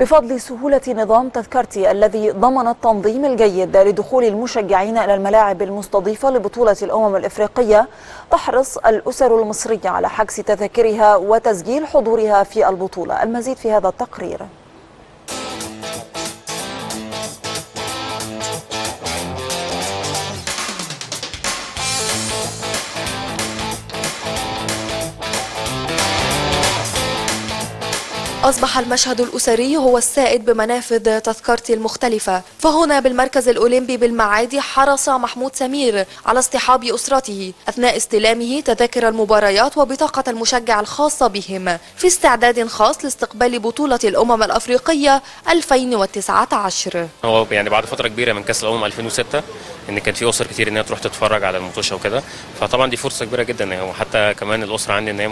بفضل سهولة نظام تذكرتي الذي ضمن التنظيم الجيد لدخول المشجعين إلى الملاعب المستضيفة لبطولة الأمم الإفريقية تحرص الأسر المصرية على حجز تذاكرها وتسجيل حضورها في البطولة. المزيد في هذا التقرير. أصبح المشهد الأسري هو السائد بمنافذ تذكرتي المختلفة. فهنا بالمركز الأولمبي بالمعادي حرص محمود سمير على اصطحاب أسرته. أثناء استلامه تذاكر المباريات وبطاقة المشجع الخاصة بهم. في استعداد خاص لاستقبال بطولة الأمم الأفريقية 2019 هو يعني بعد فترة كبيرة من كأس الأمم 2006 إن كان في أسر كتير ان هي تروح تتفرج على المطوشه وكده فطبعا دي فرصة كبيرة جدا. وحتى كمان الأسرة عندي إن هي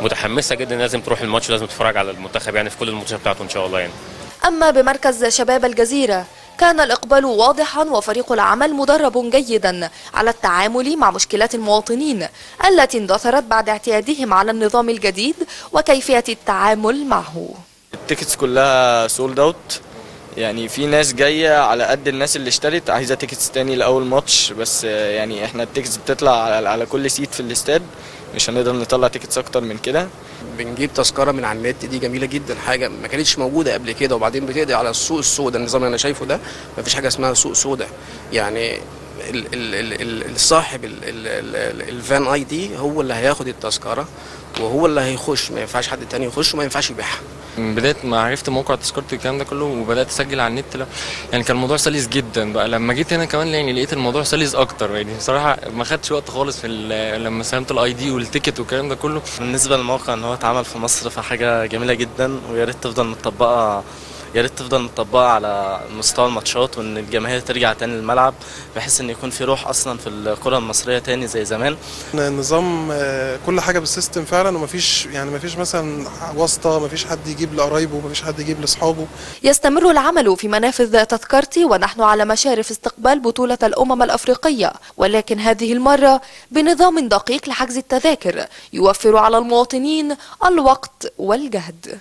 متحمسة جدا لازم تروح الماتش ولازم تتفرج على المنتخب يعني في كل الماتشات بتاعته إن شاء الله يعني. أما بمركز شباب الجزيرة كان الإقبال واضحا وفريق العمل مدرب جيدا على التعامل مع مشكلات المواطنين التي اندثرت بعد اعتيادهم على النظام الجديد وكيفية التعامل معه. ال tickets كلها sold out يعني في ناس جاية على قد الناس اللي اشترت عايزة tickets تاني لأول ماتش بس يعني إحنا ال tickets بتطلع على, كل seat في الاستاد مش هنقدر نطلع tickets أكتر من كده. بنجيب تذكرة من على النت دي جميلة جدا حاجة ما كانتش موجودة قبل كده وبعدين بتقضي على السوق السوداء النظام اللي أنا شايفه ده ما فيش حاجة اسمها سوق سوداء. يعني ال- ال fan ID هو اللي هياخد التذكرة وهو اللي هيخش ما ينفعش حد تاني يخش وما ينفعش يبيعها. من بداية ما عرفت موقع تذكره الكلام ده كله وبدأت أسجل على النت لا. يعني كان الموضوع سلس جدا بقى. لما جيت هنا كمان يعني لقيت الموضوع سلس أكتر. يعني بصراحه ما خدش وقت خالص في لما استلمت ال ID وال ticket والكلام ده كله. بالنسبة للموقع إن هو اتعمل في مصر فحاجة جميلة جدا ويا ريت تفضل مطبقة يا ريت تفضل مطبقة على مستوى الماتشات وإن الجماهير ترجع تاني الملعب بحيث إن يكون في روح أصلا في الكرة المصرية تاني زي زمان. النظام آه، كل حاجة بال system فعلا ومفيش يعني مفيش مثلا واسطة مفيش حد يجيب لقرايبه مفيش حد يجيب لأصحابه. يستمر العمل في منافذ تذكرتي ونحن على مشارف استقبال بطولة الأمم الأفريقية. ولكن هذه المرة بنظام دقيق لحجز التذاكر يوفر على المواطنين الوقت والجهد.